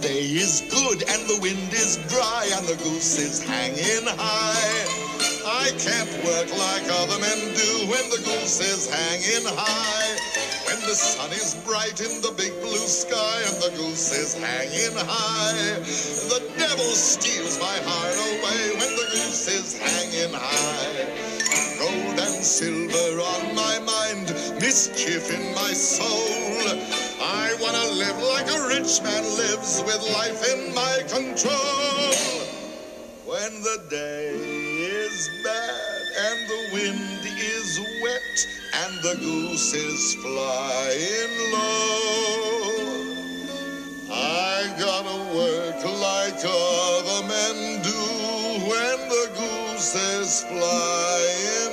day is good and the wind is dry and the goose is hanging high. I can't work like other men do when the goose is hanging high. When the sun is bright in the big blue sky and the goose is hanging high. The devil steals my heart away when the goose is hanging high. Gold and silver on my mind, mischief in my soul. I wanna live like a rich man lives with life in my control. When the day is bad and the wind is wet and the goose is flying low, I gotta work like other men do when the goose is flying